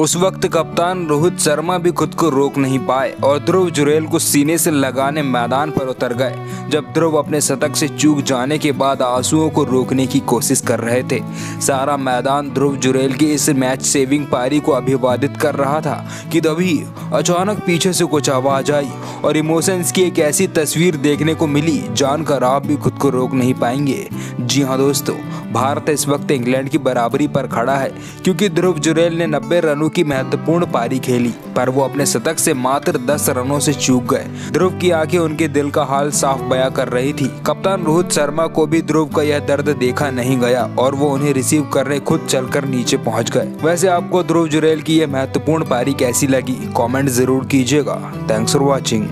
उस वक्त कप्तान रोहित शर्मा भी खुद को रोक नहीं पाए और ध्रुव जुरेल को सीने से लगाने मैदान पर उतर गए, जब ध्रुव अपने शतक से चूक जाने के बाद आंसुओं को रोकने की कोशिश कर रहे थे। सारा मैदान ध्रुव जुरेल की इस मैच सेविंग पारी को अभिवादित कर रहा था कि तभी अचानक पीछे से कुछ आवाज़ आई और इमोशंस की एक ऐसी तस्वीर देखने को मिली, जानकर आप भी खुद को रोक नहीं पाएँगे। जी हाँ दोस्तों, भारत इस वक्त इंग्लैंड की बराबरी पर खड़ा है, क्योंकि ध्रुव जुरेल ने 90 रनों की महत्वपूर्ण पारी खेली, पर वो अपने शतक से मात्र 10 रनों से चूक गए। ध्रुव की आँखें उनके दिल का हाल साफ़ बया कर रही थी। कप्तान रोहित शर्मा को भी ध्रुव का यह दर्द देखा नहीं गया, और वो उन्हें रिसीव करने खुद चलकर नीचे पहुँच गए। वैसे आपको ध्रुव जुरेल की यह महत्वपूर्ण पारी कैसी लगी? कॉमेंट ज़रूर कीजिएगा। Thanks for watching